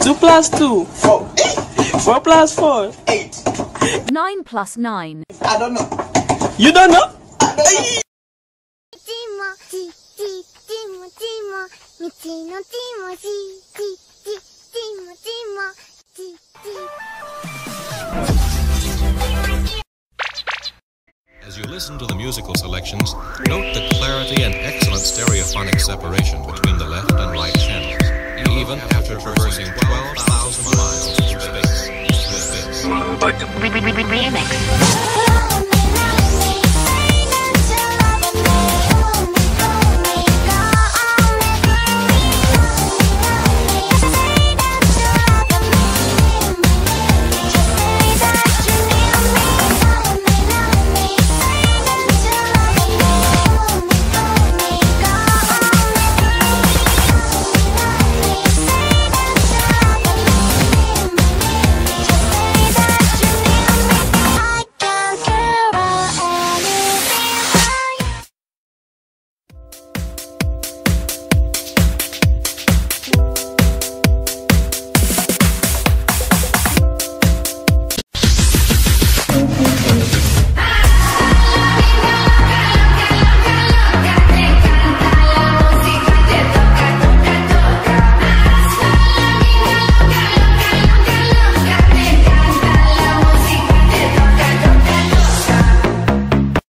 2 plus 2. 4. 4 plus 4. 8. 9 plus 9. I don't know. You don't know? I don't know. ちのちもちちちちもちもちち As you listen to the musical selections, note the clarity and excellent stereophonic separation between the left and right channels, even after traversing 12,000 miles through space. Through space. Remix.